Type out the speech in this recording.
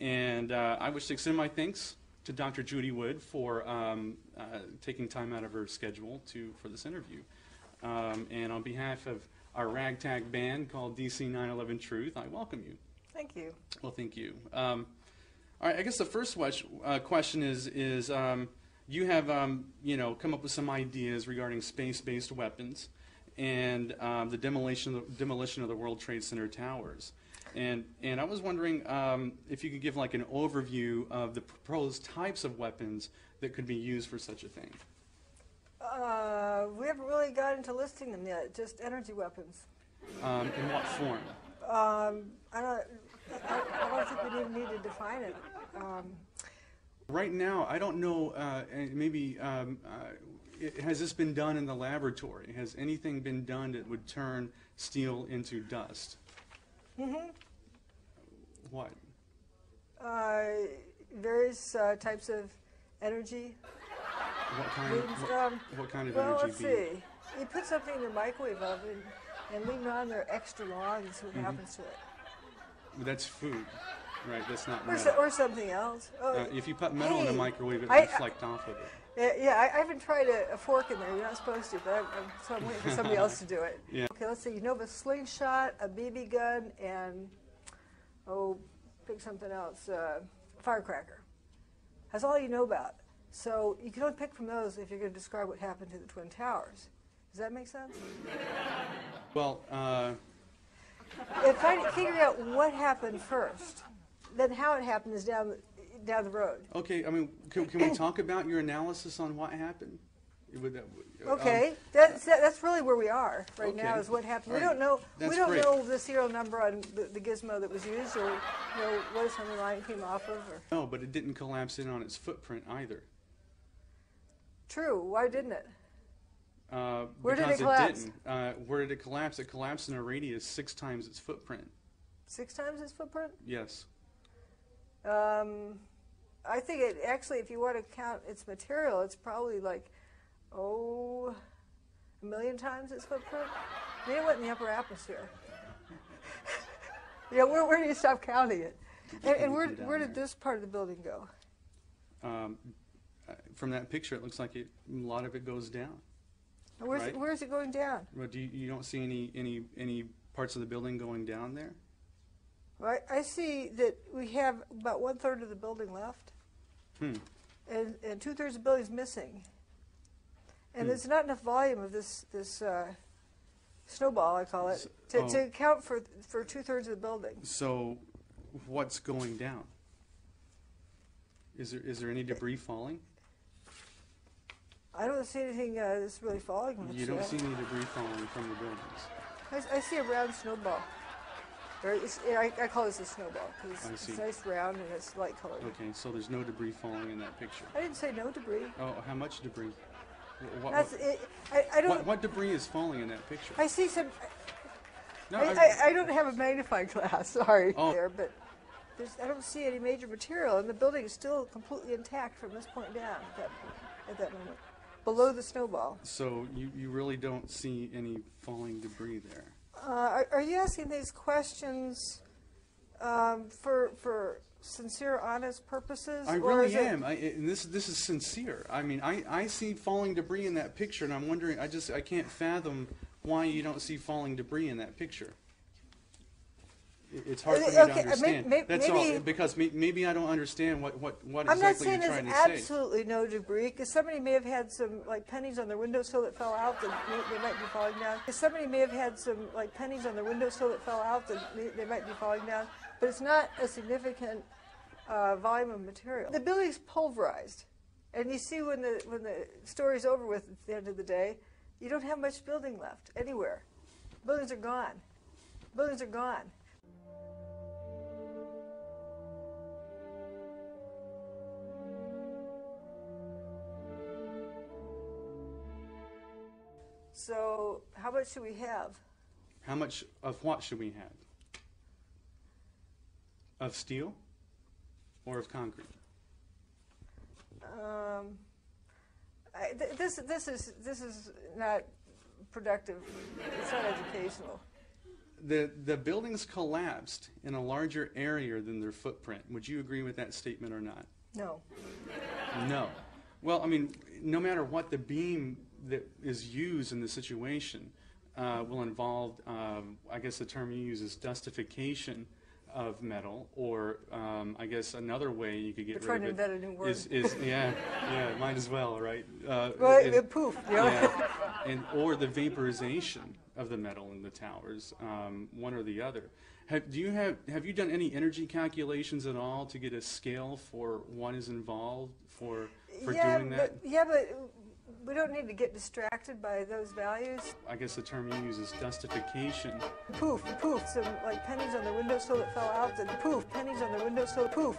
And uh, I wish to extend my thanks to Dr. Judy Wood for um, uh, taking time out of her schedule to for this interview. Um, and on behalf of our ragtag band called DC 911 Truth, I welcome you. Thank you. Well, thank you. Um, all right, I guess the first uh, question is is um, you have um, you know come up with some ideas regarding space-based weapons and um, the demolition of the, demolition of the World Trade Center towers. And and I was wondering um, if you could give like an overview of the proposed types of weapons that could be used for such a thing. Uh, we haven't really gotten to listing them yet, just energy weapons. Um, in what form? Um, I, don't, I, I don't think we even need to define it. Um, Right now, I don't know, uh, maybe, um, uh, it- has this been done in the laboratory? Has anything been done that would turn steel into dust? Mhm. What? uh, various uh, types of energy. What kind, what, um, what kind of well, energy let's beam? see. You put something in your microwave oven and leave it on there extra long and see what Mm-hmm. happens to it. Well, That's food, right? That's not Or, so, or something else. Oh, Uh, if you put metal in the microwave, it I- will reflect off of it. Yeah, I, I haven't tried a, a fork in there. You're not supposed to, but I'm, I'm, so I'm waiting for somebody else to do it. Yeah. Okay, let's see. You know of a slingshot, a BB gun, and oh, pick something else. Uh, firecracker. That's all you know about. So you can only pick from those if you're going to describe what happened to the twin towers. Does that make sense? Well, uh, If I figure out what happened first, then how it happened is down the, down the road. okay, I mean, can, can we talk about your analysis on what happened? Would that- um, Okay, that's that's really where we are right now. Is what happened. We All right. don't know. That's we don't great. know the serial number on the, the gizmo that was used, or you know what assembly line it came off of. Or no, but it didn't collapse in on its footprint either. true. Why didn't it? Uh, Where did it collapse? didn't. Uh, where did it collapse? It collapsed in a radius six times its footprint. Six times its footprint. Yes. Um, I think it actually, if you want to count its material, it's probably like oh, a million times its footprint. Maybe it went in the upper atmosphere. yeah, where, where do you stop counting it? And, and where, where did this part of the building go? Um, uh, from that picture, it looks like it, a lot of it goes down. Where's, Right. it, where's it going down? But do you, you don't see any, any, any parts of the building going down there? Well, I, I see that we have about one third of the building left, Hmm. and, and two thirds of the building is missing. And Hmm. there's not enough volume of this this uh, snowball, I call it, to, oh. to account for for two thirds of the building. So, what's going down? Is there, is there any debris falling? I don't see anything uh, that's really falling much. You don't yet. see any debris falling from the buildings. I see a round snowball. Or it's, I, I call this a snowball I because it's see. nice round and it's light colored. Okay, so there's no debris falling in that picture. I didn't say no debris. Oh, how much debris? Wh- What, That's what, it. I, I don't. what, what debris is falling in that picture? I see some. No, I, I, I don't have a magnifying glass, sorry, Oh. there, but there's, I don't see any major material, and the building is still completely intact from this point down at that, at that moment, below the snowball. So you, you really don't see any falling debris there. Uh, are, are you asking these questions um, for for sincere, honest purposes? I really am. I, and this this is sincere. I mean, I, I see falling debris in that picture, and I'm wondering. I just I can't fathom why you don't see falling debris in that picture. It- It's hard for me Uh, to okay, uh, may- understand. may- That's all. maybe- Because may, maybe I don't understand what what, what I'm not exactly saying you're there's trying to say. absolutely no debris, because somebody may have had some like pennies on their windowsill that fell out that may, they might be falling down. 'Cause somebody may have had some like pennies on their windowsill that fell out that may, they might be falling down, but it's not a significant uh, volume of material. The building's pulverized, and you see when the when the story's over with at the end of the day, you don't have much building left anywhere. Buildings are gone. Buildings are gone. So, how much should we have? How much of what should we have? Of steel, or of concrete? Um, I, th- this this is this is not productive. It's not educational. the, the buildings collapsed in a larger area than their footprint. Would you agree with that statement or not? No. No. Well, I mean, no matter what the beam that is used in the situation uh, will involve, um, I guess the term you use is dustification of metal, or um, I guess another way you could get We're trying rid to of it invent a new word. is, is yeah, yeah, might as well, right? Uh, Well, is- it, poof, know? yeah, and or the vaporization of the metal in the towers, um, one or the other. Have do you have have you done any energy calculations at all to get a scale for what is involved for for yeah, doing that? But, yeah, but we don't need to get distracted by those values. I guess the term you use is dustification. Poof, poof, some like pennies on the windowsill that fell out, and poof, pennies on the windowsill, poof.